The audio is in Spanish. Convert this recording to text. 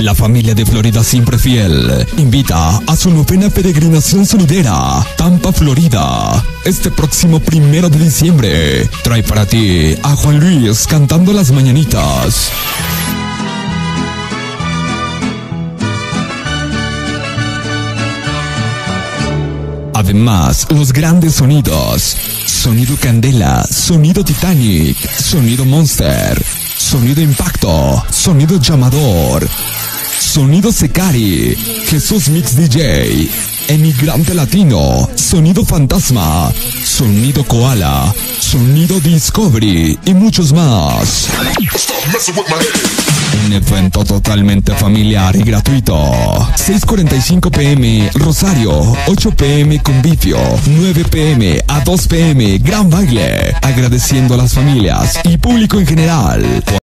La familia de Florida Siempre Fiel invita a su novena peregrinación sonidera, Tampa, Florida. Este próximo primero de diciembre trae para ti a Juan Luis cantando las mañanitas. Además, los grandes sonidos. Sonido Candela, sonido Titanic, sonido Monster, sonido Impacto, sonido Llamador, sonido Secari, Jesús Mix DJ, Emigrante Latino, sonido Fantasma, sonido Koala, sonido Discovery y muchos más. Un evento totalmente familiar y gratuito. 6.45 pm Rosario, 8 pm Convivio, 9 pm a 2 pm Gran Baile. Agradeciendo a las familias y público en general.